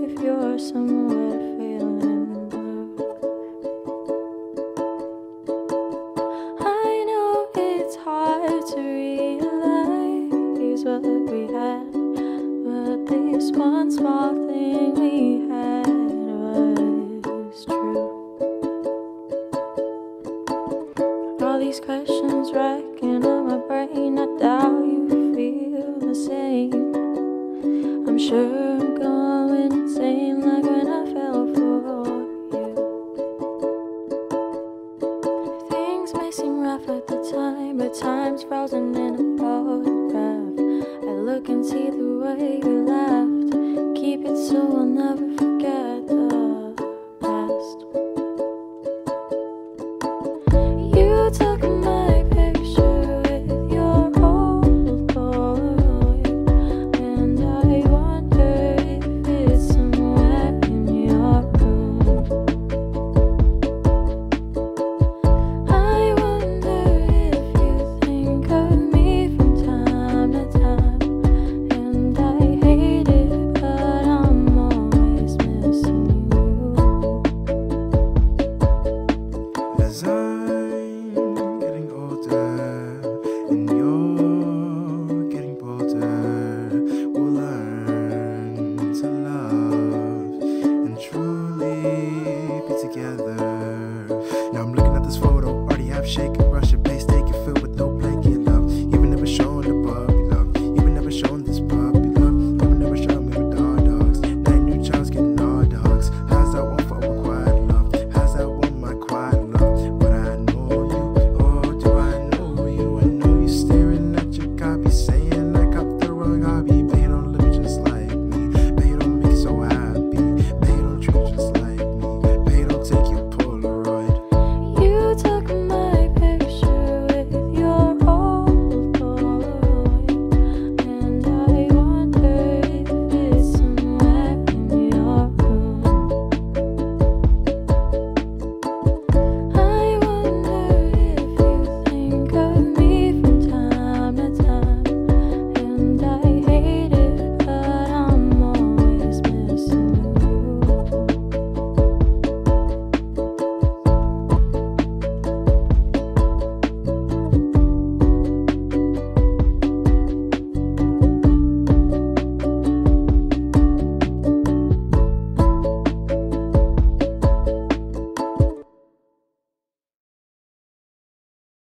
if you're somewhere feeling blue. I know it's hard to realize what we had, but this one small thing we had was true. All these questions racking on my brain, I doubt you rough at the time, but time's frozen in a photograph. I look and see the way you laughed. Keep it so I'll never forget. together. Now I'm looking at this photo, already half shaken.